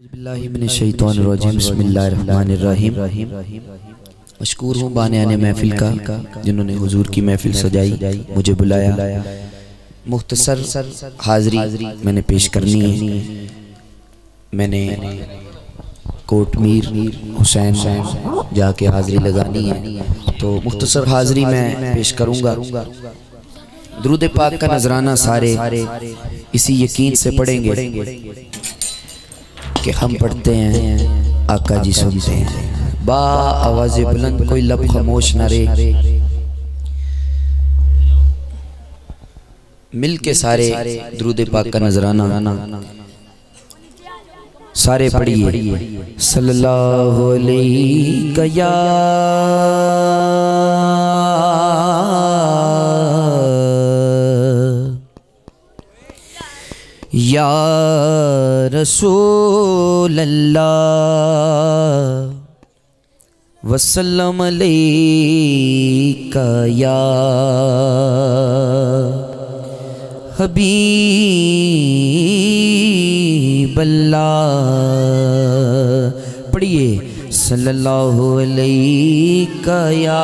من الشیطان الرجیم بسم اللہ الرحمن الرحیم۔ مشکور ہوں بانیان محفل کا جنہوں نے حضور کی محفل سجائی مجھے بلایا۔ مختصر حاضری میں نے پیش کرنی ہے۔ میں نے کوٹ میر حسین جا کے حاضری لگانی ہے۔ تو مختصر حاضری میں پیش کروں گا۔ درود پاک کا نظرانہ سارے اسی یقین سے پڑھیں گے۔ کہ ہم پڑھتے ہیں، آقا جی سنتے ہیں۔ با آواز بلند، کوئی لب خاموش نہ رے مل کے سارے درود پاک کا نظرانہ سارے پڑھیے۔ صلی اللہ علیہ یا یا رسول اللہ وسلم علیکہ یا حبیب اللہ پڑھئے صلی اللہ علیکہ یا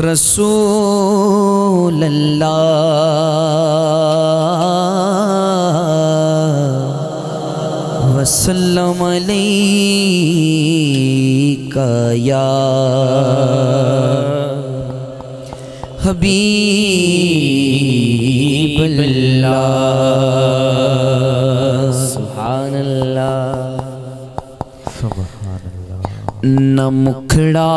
رسول اللہ وسلم علیکہ یا حبیب اللہ سبحان اللہ نہ مکھڑا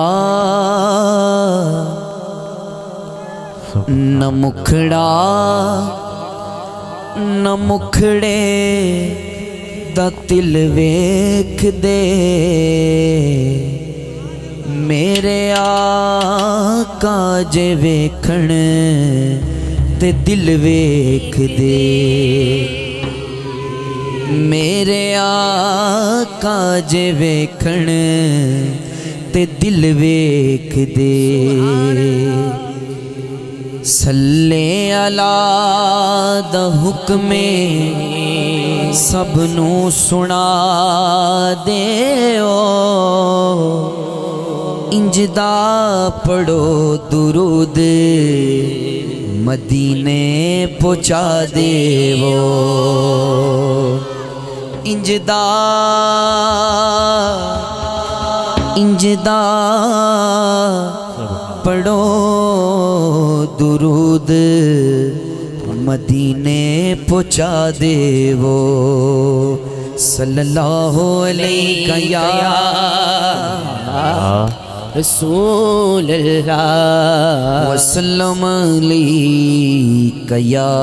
نہ مکھڑا نہ مکھڑے دا تل ویکھ دے میرے آقا جے ویکھن تے دل ویکھ دے میرے آقا جے ویکھن تے دل ویکھ دے سلے علا دا حکمے سب نو سنا دے انجدہ پڑھو درود مدینے پہنچا دے وہ انجدہ انجدہ پڑھو درود مدینے پہنچا دے وہ صلی اللہ علیہ یا رسول اللہ وسلم علیہ یا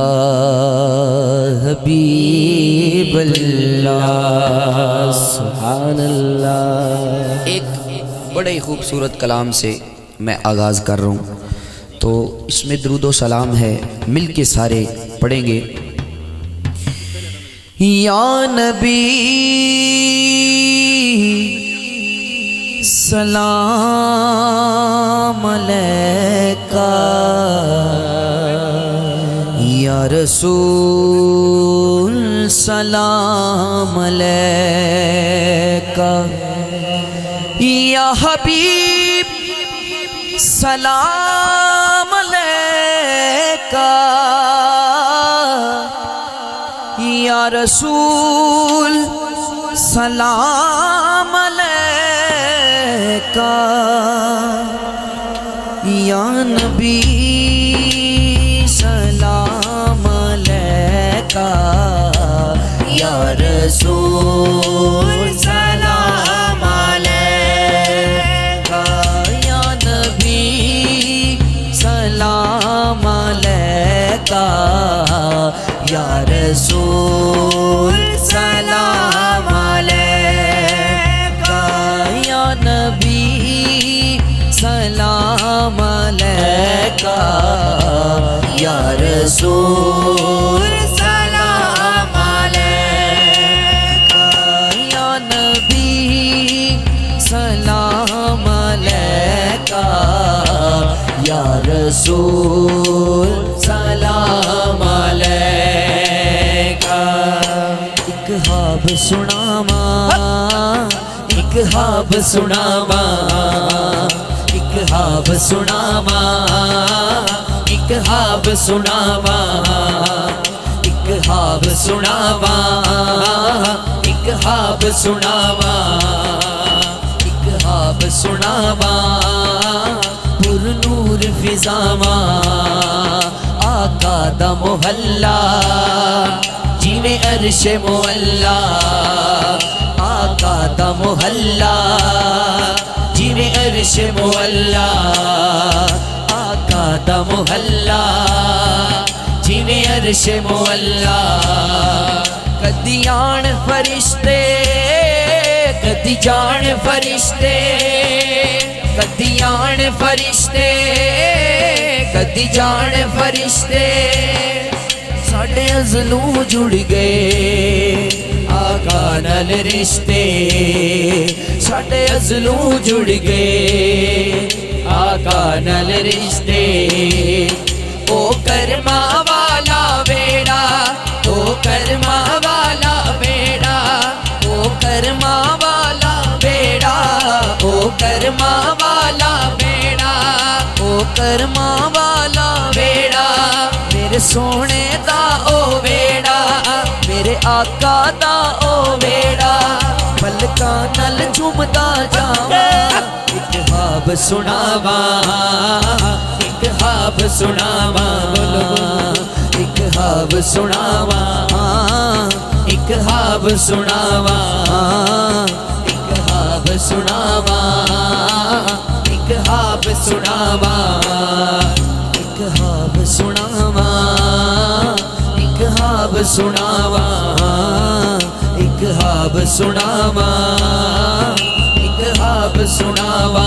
حبیب اللہ، سبحان اللہ۔ ایک بڑے خوبصورت کلام سے میں آغاز کر رہا ہوں۔ تو اس میں درود و سلام ہے۔ مل کے سارے پڑھیں گے۔ یا نبی، سلام علیکہ۔ یا رسول، سلام علیکہ۔ یا حبیب سلام کا یا رسول سلام کا یا نبی۔ یا رسول، سلام علیکہ، یا نبی، سلام علیکہ، یا رسول، سلام علیکہ، یا نبی، سلام علیکہ، یا رسول، سلام ਸੁਣਾਵਾ, ਇੱਕ ਹਾਬ ਸੁਣਾਵਾ, ਇੱਕ ਹਾਬ ਸੁਣਾਵਾ, ਇੱਕ ਹਾਬ ਸੁਣਾਵਾ, ਇੱਕ ਹਾਬ ਸੁਣਾਵਾ, ਇੱਕ ਹਾਬ ਸੁਣਾਵਾ, ਇੱਕ ਹਾਬ ਸੁਣਾਵਾ, ਪੁਰ ਨੂਰ ਫਿਜ਼ਾਵਾ, ਆਕਾ ਦਾ ਮੁਹੱਲਾ میں عرش مولا، آقا دا محلہ۔ جی میں عرش مولا، آقا دا محلہ۔ جی میں عرش مولا قدیان فرشتے، کدی جان فرشتے۔ قدیان فرشتے، کدی جان فرشتے۔ ਸਾਡੇ ਅਜ਼ਲੂ ਜੁੜ ਗਏ। ਆਕਾ ਨਾਲ ਰਿਸ਼ਤੇ ਸਾਡੇ ਅਜ਼ਲੂ ਜੁੜ ਗਏ। ਆਕਾ ਨਾਲ ਰਿਸ਼ਤੇ, ਉਹ ਕਰਮਾ ਵਾਲਾ ਵੇੜਾ, ਉਹ ਕਰਮਾ ਵਾਲਾ ਵੇੜਾ, ਉਹ ਕਰਮਾ ਵਾਲਾ ਵੇੜਾ, ਉਹ ਕਰਮਾ ਵਾਲਾ ਵੇੜਾ, ਉਹ ਕਰਮਾ ਵਾਲਾ ਵੇੜਾ। ਮੇਰੇ ਸੋਹਣੇ ਆਕਾ ਦਾ ਉਹ ਵੇੜਾ ਪਲਕਾਂ ਨਾਲ ਝੁੰਮਦਾ ਜਾਵਾਂ। ਇੱਕ ਹਾਬ ਸੁਣਾਵਾ, ਇੱਕ ਹਾਬ ਸੁਣਾਵਾਂ, ਇੱਕ ਹਾਬ ਸੁਣਾਵਾਂ, ਇੱਕ ਹਾਬ ਸੁਣਾਵਾਂ, ਇੱਕ ਹਾਬ ਸੁਣਾਵਾਂ, ਇੱਕ ਹਾਬ ਸੁਣਾਵਾ, ਇੱਕ ਹਾਬ ਸੁਣਾਵਾਂ। ਹਾਬ ਸੁਣਾਵਾ ਇੱਕ ਹਾਬ ਸੁਣਾਵਾ ਇੱਕ ਹਾਬ ਸੁਣਾਵਾ।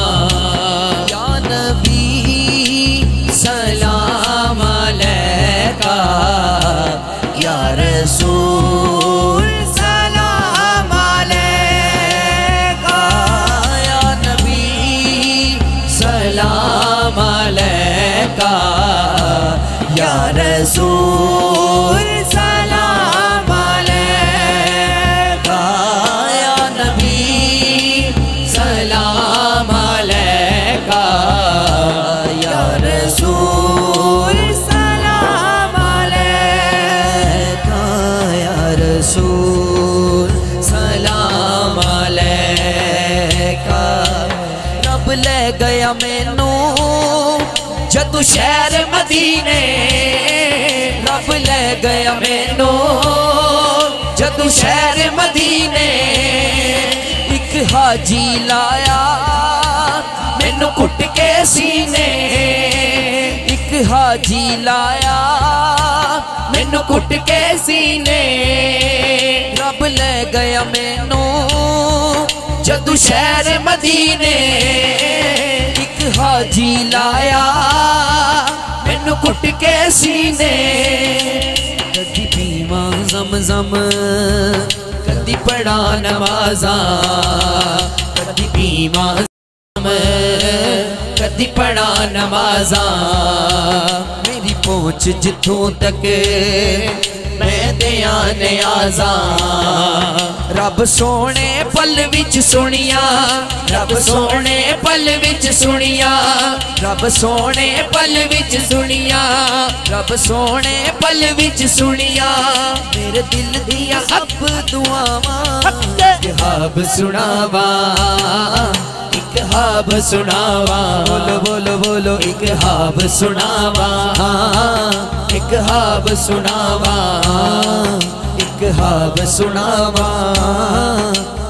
شہر مدینے، رب لے گیا مینو۔ جدو شہر مدینے ایک حاجی لایا، مینو کٹ کے سینے۔ ایک حاجی لایا، مینو کٹ کے سینے۔ رب لے گیا مینو۔ جدو شہر مدینے ایک حاجی لایا میں نو کٹ کے سینے کدی پیوا زم زم کدی پڑا نمازا کدی پیوا زم کدی پڑا نمازا میری پہنچ جتوں تک ਦਿਆਂ ਨਿਆਜ਼ਾਂ ਰੱਬ ਸੋਹਣੇ ਪਲ ਵਿੱਚ ਸੁਣੀਆਂ। ਰੱਬ ਸੋਹਣੇ ਪਲ ਵਿੱਚ ਸੁਣੀਆਂ। ਰੱਬ ਸੋਹਣੇ ਪਲ ਵਿੱਚ ਸੁਣੀਆਂ। ਰੱਬ ਸੋਹਣੇ ਪਲ ਵਿੱਚ ਸੁਣੀਆਂ। ਮੇਰੇ ਦਿਲ ਦੀਆਂ ਹੱਬ ਦੁਆਵਾਂ। ਹਾਬ ਸੁਣਾਵਾ। ایک ہاب سناوا بولو بولو بولو ایک ہاب سناوا ایک ہاب سناوا ایک ہاب سناوا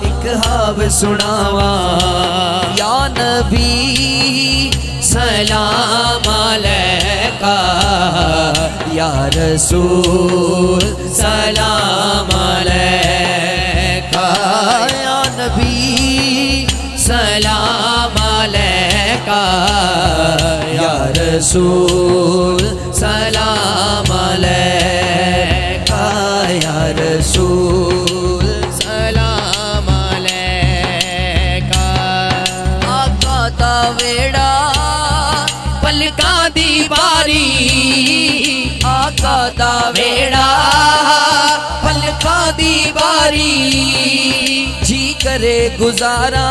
ایک ہاب سناوا یا نبی سلام علیکہ یا رسول سلام علیکہ سلام علیکہ، یا رسول، سلام علیکہ، یا رسول، سلام علیکہ۔ آقا ویڑا، پلکا دی باری۔ آقا تا ویڑا دی باری۔ کرے گزارا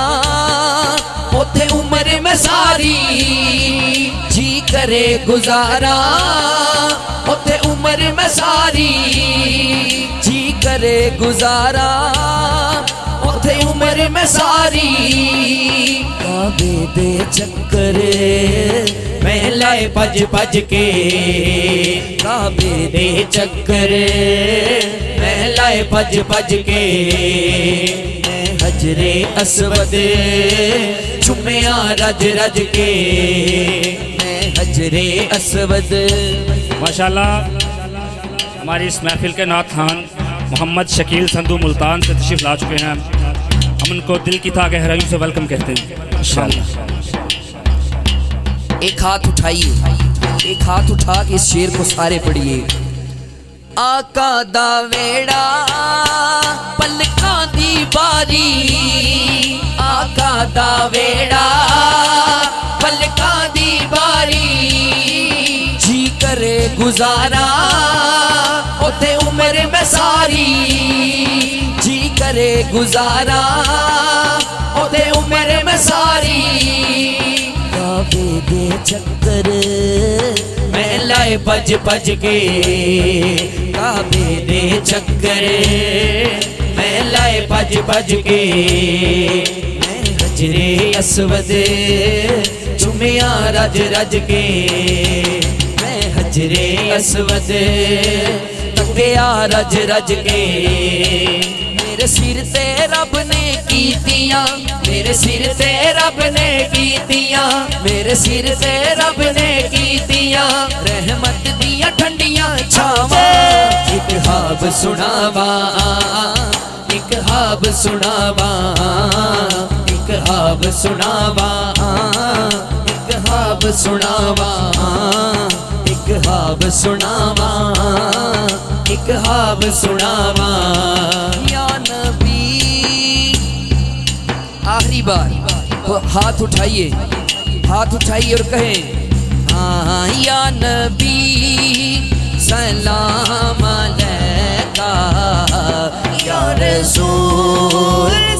اوتھے عمر میں ساری جی کرے گزارا۔ اوتھے عمر میں ساری جی کرے گزارا۔ اوتھے عمر میں ساری کعبے دے چکر میں لائے پج پج کے۔ کعبے دے چکر میں لائے پج پج کے۔ حجر اسود چمیا رج رج کے میں حجر اسود ماشاءاللہ ہماری اس محفل کے نعت خان محمد شکیل سندو ملتان سے تشریف لا چکے ہیں ہم ان کو دل کی تھا گہرائیوں سے ویلکم کہتے ہیں انشاءاللہ ایک ہاتھ اٹھائیے ایک ہاتھ اٹھا کے اس شیر کو سارے پڑھیے آقا دا ویڑا دی باری آقا دا ویڑا پلکاں دی باری جی کرے گزارا اوتے عمر میں ساری جی کرے گزارا اوتے عمر میں ساری کعبے دے چکر میں لائے بج بج کے کعبے دے چکر میں لائے بج بج کے۔ میں حجر اسود چمیا رج رج کے۔ میں حجر اسود، تکیا رج رج کے۔ میرے سر تے رب نے کیتیاں، میرے سر تے رب نے کیتیاں، میرے سر تے رب نے کیتیاں۔ رحمت دیاں ٹھنڈیاں چھاواں، ایک ہاب ایک ہاب سناواں، ایک ہاب سناواں، ایک ہاب سناواں، ایک ہاب سناواں، ایک ہاب سناواں۔ یا نبی، آخری بار، ہاتھ اٹھائیے ہاتھ اٹھائیے اور کہیں ہاں یا نبی، سلام علیکہ۔ یا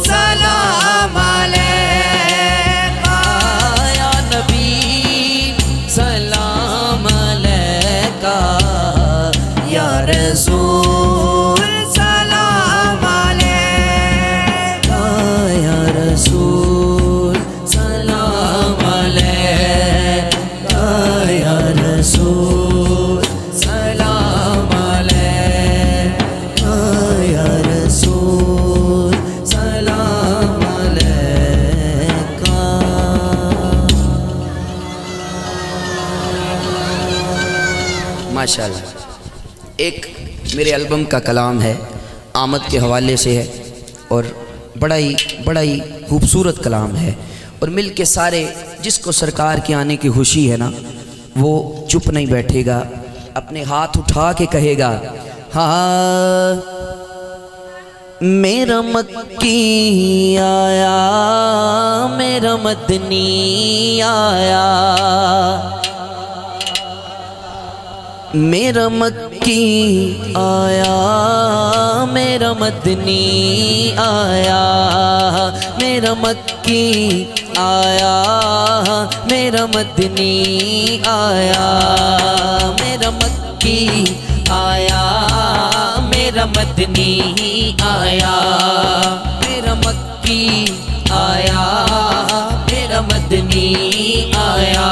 ماشاءاللہ۔ ایک میرے البم کا کلام ہے، آمد کے حوالے سے ہے، اور بڑا ہی بڑا ہی خوبصورت کلام ہے۔ اور مل کے سارے جس کو سرکار کے آنے کی خوشی ہے نا، وہ چپ نہیں بیٹھے گا، اپنے ہاتھ اٹھا کے کہے گا ہاں میرا مکی آیا، میرا مدنی آیا۔ میرا مکی آیا، میرا مدنی آیا، میرا مکی آیا، میرا مدنی آیا، میرا مکی آیا، میرا مدنی آیا، میرا مکی آیا، میرا مدنی آیا۔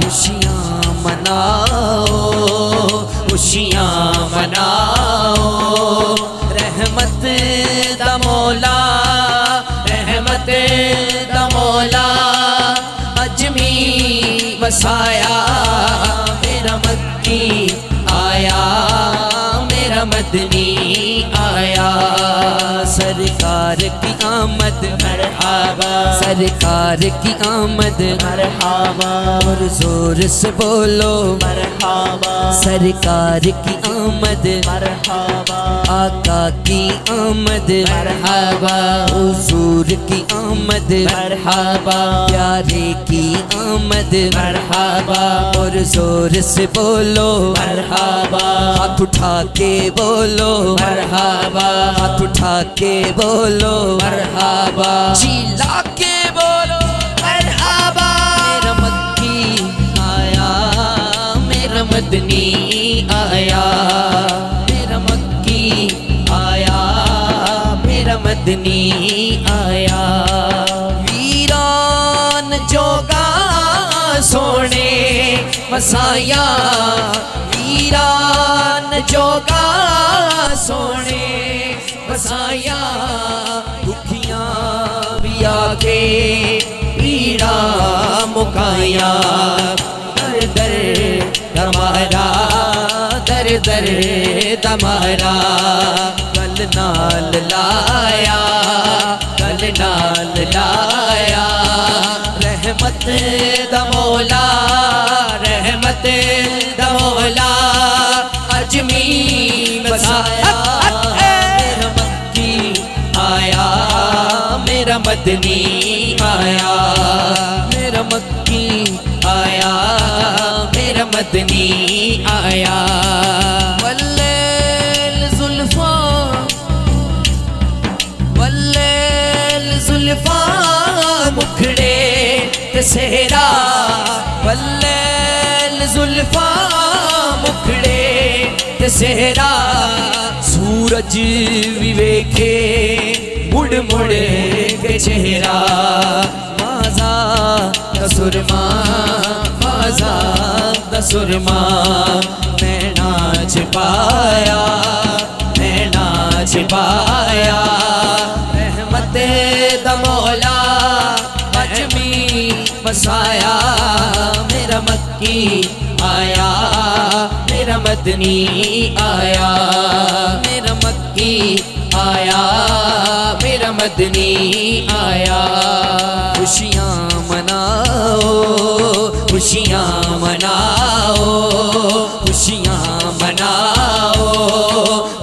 خوشیاں مناؤ خوشیاں مناؤ۔ رحمت دا مولا رحمت دا مولا اجمی بسایا مدنی آیا۔ سرکار کی آمد مرحبا۔ سرکار کی آمد مرحبا۔ اور زور سے بولو مرحبا۔ سرکار کی آمد مرحبا۔ آقا کی آمد مرحبا۔ حضور کی آمد مرحبا۔ پیارے کی آمد مرحبا۔ اور زور سے بولو مرحبا۔ ہاتھ اٹھا کے بولو مرحبا۔ ہاتھ اٹھا کے بولو مرحبا۔ چیلا کے بولو مرحبا۔ میرا مکی آیا میرا مدنی آیا۔ میرا مکی آیا میرا مدنی آیا۔ ویران جوگا سونے مسایا۔ ویران جوگا سونے مسایا دکھیاں بھی آ پیڑا مکایا در در تمہارا در در تمہارا کل نال لایا کل نال لایا۔ رحمت دمولا رحمت میرا مکی آیا میرا مدنی آیا، میرا مکی آیا، میرا مدنی آیا۔ واللیل زلفاں واللیل زلفاں مکھڑے تے سہرا واللیل زلفاں تے سہرا سورج بھی ویکھے، مڑ مڑ کے چہرہ۔ مازا دا مازا دا میں ناچ پایا، میں ناچ پایا۔ رحمت دا مولا مسایا میرا مکی آیا۔ مدنی آیا، میرا مکی آیا، میرا مدنی آیا۔ خوشیاں مناؤ خوشیاں مناؤ خوشیاں مناؤ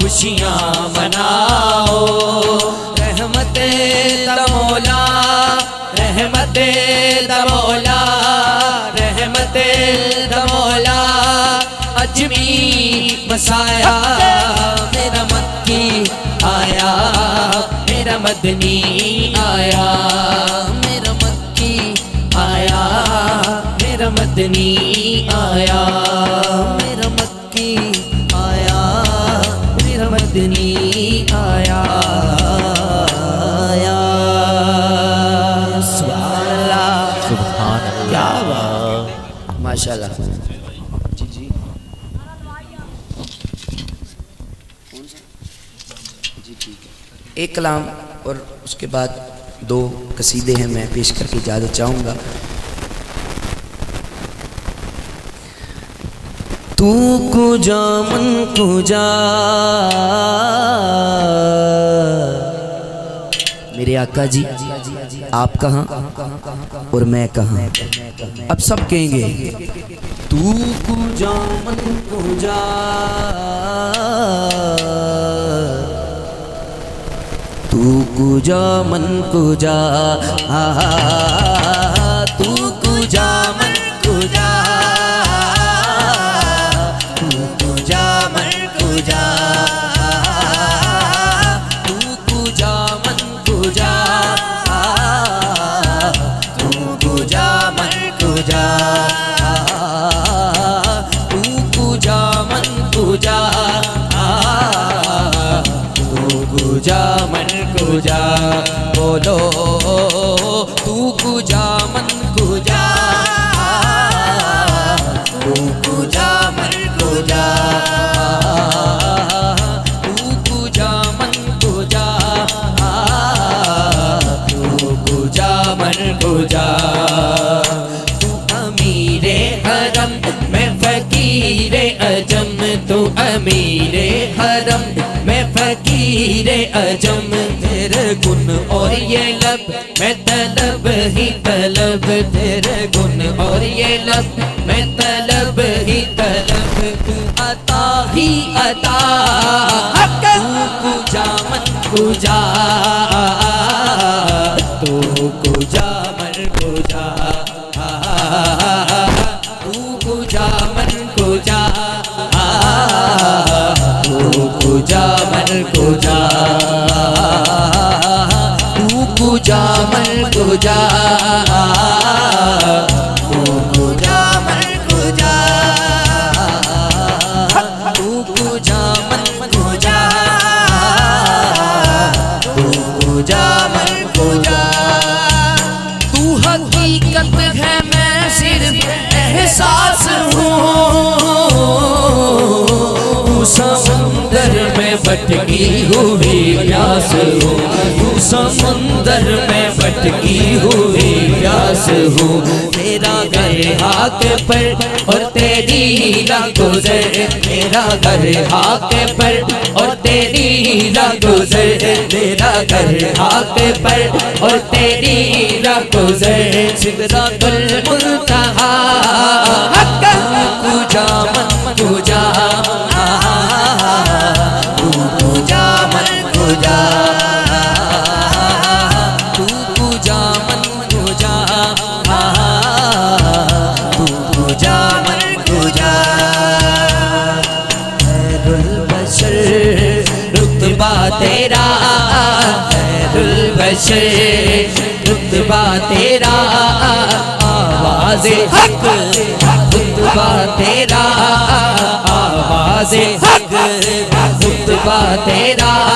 خوشیاں مناؤ۔ رحمت دمولا رحمت دمولا۔ اجمی مسایا میرا مکی آیا میرا مدنی آیا میرا مکی آیا میرا مدنی آیا میرا مکی آیا میرا مدنی آیا سبحان اللہ۔ ماشاء اللہ جی جی جی ٹھیک ہے ایک کلام اور اس کے بعد دو قصیدے ہیں میں پیش کر کے اجازت چاہوں گا۔ تو کجا من کجا۔ میرے آقا جی آپ کہاں اور میں کہاں؟ اب سب کہیں گے، تو کجا من کجا۔ تو کجا من کجا آہا بولو تو کجا من کجا تو کجا من کجا تو کجا من کجا تو کجا من کجا تو امیر حرم میں فقیر اجم تو امیر حرم فقیر اجم تیرے گن، اور یہ لب میں طلب ہی طلب تیرے گن، اور یہ لب میں طلب ہی طلب۔ تو عطا ہی عطا تو کجا من کجا تو کجا گجا من گجا بٹکی ہوئی پیاس ہوں تو سمندر میں بٹکی ہوئی پیاس ہوں تیرا گھر ہاتھ پر اور تیری راہ گزر۔ تیرا گھر ہاتھ پر اور تیری راہ گزر۔ تیرا گھر ہاتھ پر اور تیری راہ گزر۔ سدرات المنتہا کجا البشر رتبہ تیرا آواز حق رتبہ تیرا آواز حق رتبہ تیرا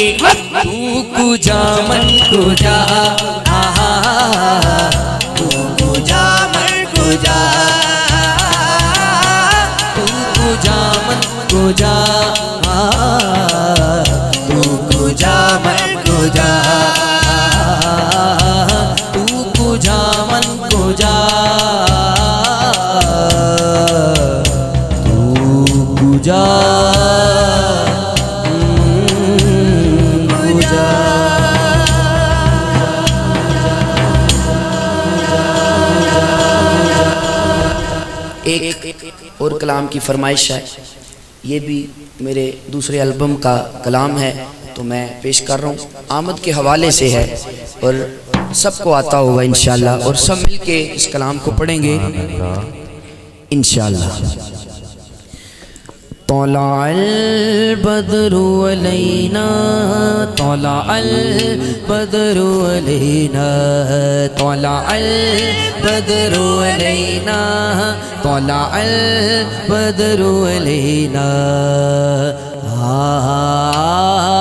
تو کجا من کجا تو کجا من کجا تو کجا من کجا السلام کی فرمائش ہے۔ یہ بھی میرے دوسرے البم کا کلام ہے، تو میں پیش کر رہا ہوں۔ آمد کے حوالے سے ہے اور سب کو آتا ہوگا انشاءاللہ اور سب مل کے اس کلام کو پڑھیں گے۔ انشاءاللہ۔ طلع البدر علينا طلع البدر علينا طلع البدر علينا طلع البدر علينا. آئے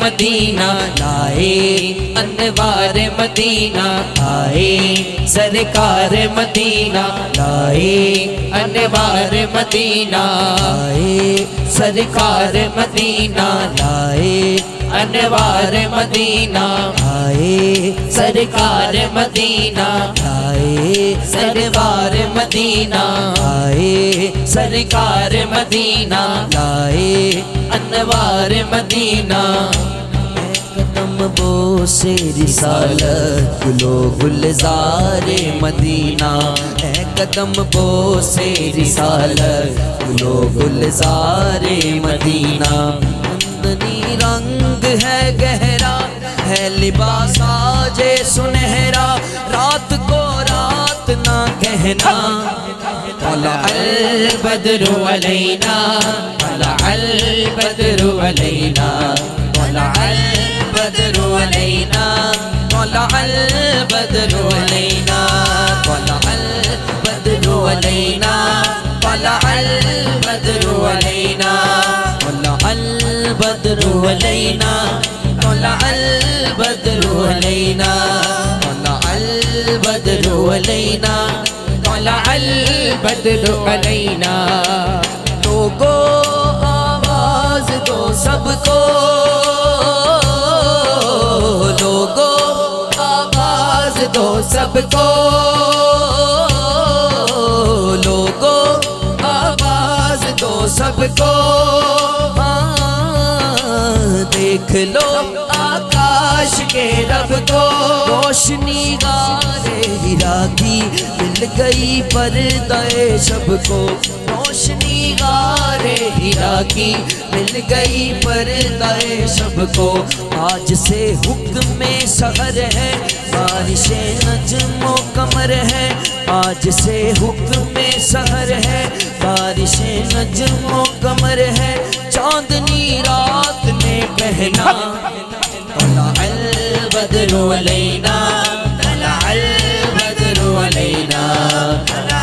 مدینہ لائے انوار مدینہ آئے سرکار مدینہ لائے انوار مدینہ آئے سرکار مدینہ لائے انوار مدینہ۔ آئے سرکار مدینہ۔ آئے سرکار مدینہ۔ آئے سرکار مدینہ۔ لائے انوار مدینہ۔ قدم بو سے رسالت گلو گلزار مدینہ۔ اے قدم بو سے رسالت گلو گلزار مدینہ۔ رنگ ہے گہرا، ہے لباس آجے سنہرا۔ رات کو رات نہ کہنا۔ طلع البدر علينا طلع البدر علينا طلع البدر علينا طلع البدر علينا طلع البدر علينا طلع البدر علينا طلع البدر علينا. طلع البدر علينا. طلع البدر علينا. طلع البدر علينا. لوگو آواز دو سب کو. لوگو آواز دو سب کو. لوگو آواز دو سب کو. دیکھ لو آکاش کے رب کو۔ روشنی گارے ہیرا کی مل گئی پردہ شب کو۔ روشنی گارے ہیرا کی مل گئی پردہ شب کو۔ آج سے حکم سحر ہے، بارش نجم و کمر ہے۔ آج سے حکم سحر ہے، بارش نجم و کمر ہے۔ چاندنی رات بهنا. طلع البدر ولينا. طلع البدر ولينا. طلع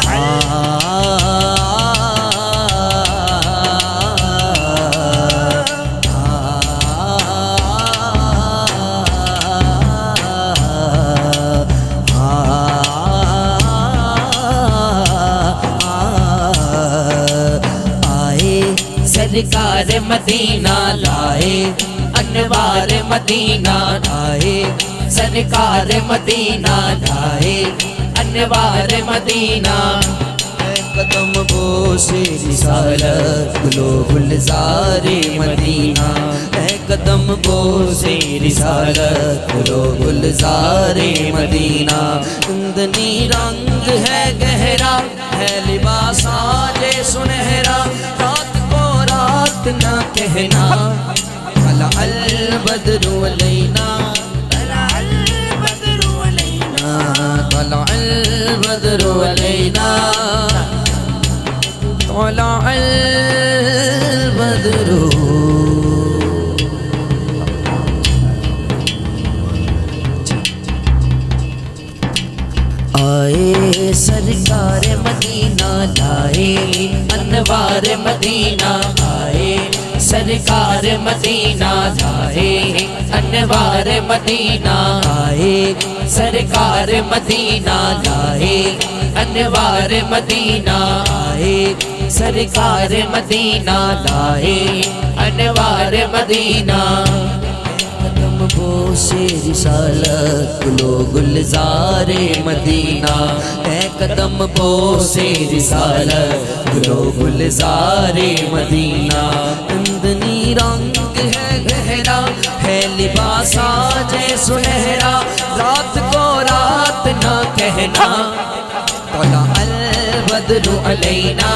سرکار مدینہ لائے، انوار مدینہ لائے، سرکار مدینہ لائے، انوار مدینہ۔ قدم بوسے رسالت گلو گلزار مدینہ۔ اے قدم بوسے رسالت گلو گلزار مدینہ۔ کندنی رنگ ہے گہرا، ہے لباس آج سنہرا۔ رات رات نہ کہنا طلع البدر علينا طلع البدر علينا طلع البدر علينا طلع البدر آئے سرکار مدینہ لائے، انوار مدینہ آئے سرکار مدینہ لائے، انوار مدینہ آئے سرکار مدینہ لائے، انوار مدینہ آئے سرکار مدینہ لائے، انوار مدینہ بوسے رسالت گلو گلزار مدینہ۔ اے قدم بوسے رسالت گلو گلزار مدینہ۔ اندنی رنگ ہے گہرا، ہے لباس آج سنہرا رات کو رات نہ کہنا۔ طلع البدر علينا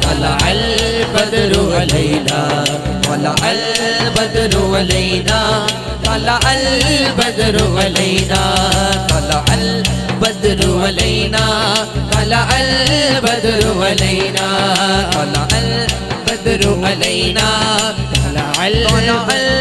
طلع البدر علينا طلع البدر علينا طلع البدر علينا طلع البدر علينا طلع البدر علينا طلع البدر علينا طلع البدر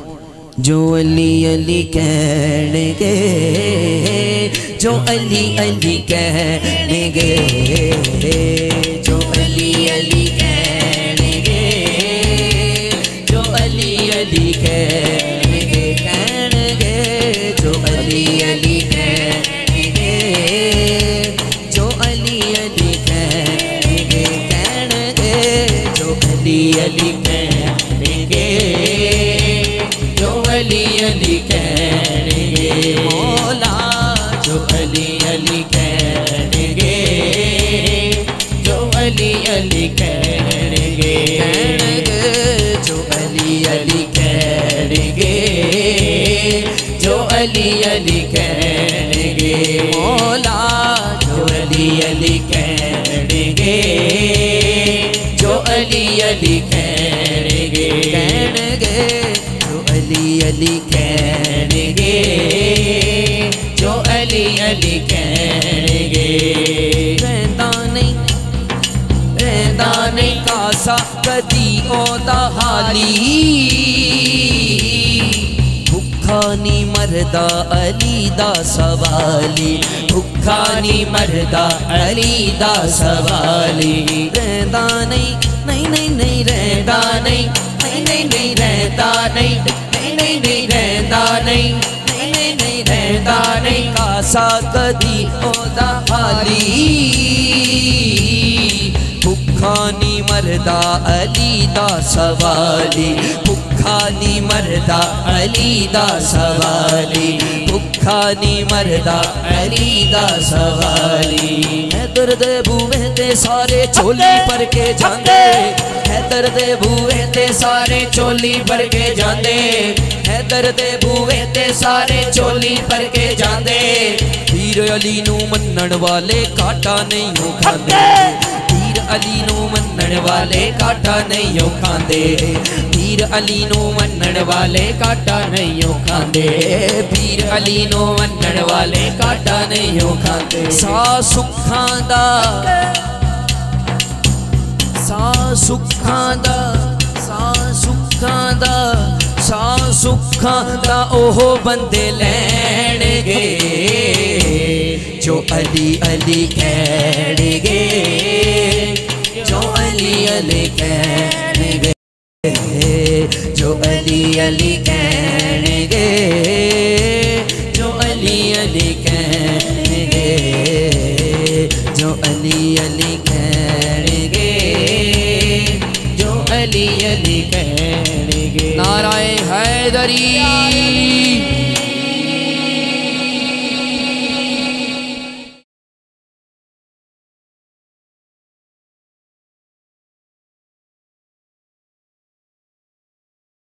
جو علی علی کہنے گے جو علی علی کہنے گے جو علی علی علی علی کہیں گے۔ مولا جو علی علی کہیں گے۔ جو علی علی کہیں گے۔ کہیں گے، جو علی علی کہیں گے۔ جو علی علی کہیں گے۔ رہتا نہیں رہتا نہیں، کاسا کدی اودا حالی۔ بھکھانی مردا علی دا سوالی بھکھانی مردا علی دا سوالی رہتا نہیں نہیں نہیں نہیں رہتا نہیں نہیں نہیں نہیں رہتا نہیں نہیں نہیں نہیں رہتا نہیں نہیں نہیں نہیں رہتا نہیں کاسا کدی اودا حالی بھکھانی مردا علی دا سوالی بھکھانی مردا علی دا سوالی بھکھانی مردا علی دا سوالی ہے درد بوے تے سارے چولی پر کے جاندے ہے درد بوے تے سارے چولی پر کے جاندے ہے درد بوے تے سارے چولی پر کے جاندے پیر علی نو منن والے کاٹا نہیں ہو کھاندے پیر علی نو منن والے کاٹا نہیں ہو کھاندے پیر علی نو منن والے کاٹا نہیں ہو کھاندے پیر علی نو منن والے کاٹا نہیں کھاندے سا سکھاں دا سا سکھاں دا سا سکھاں دا سا سکھاں دا اوہ بندے لین گے جو علی علی کہن گے علی علی گے جو علی علی کہن گے جو علی علی کہن گے جو علی علی کہن گے جو علی علی کہن گے نعرہ حیدری۔